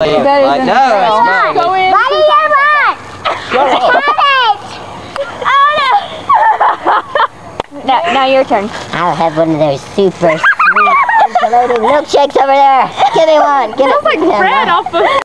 Like, Go in. Want? It! Oh Now, now your turn. I'll have one of those super sweet insulated milkshakes over there. Give me one. Give Sounds like me one. Off of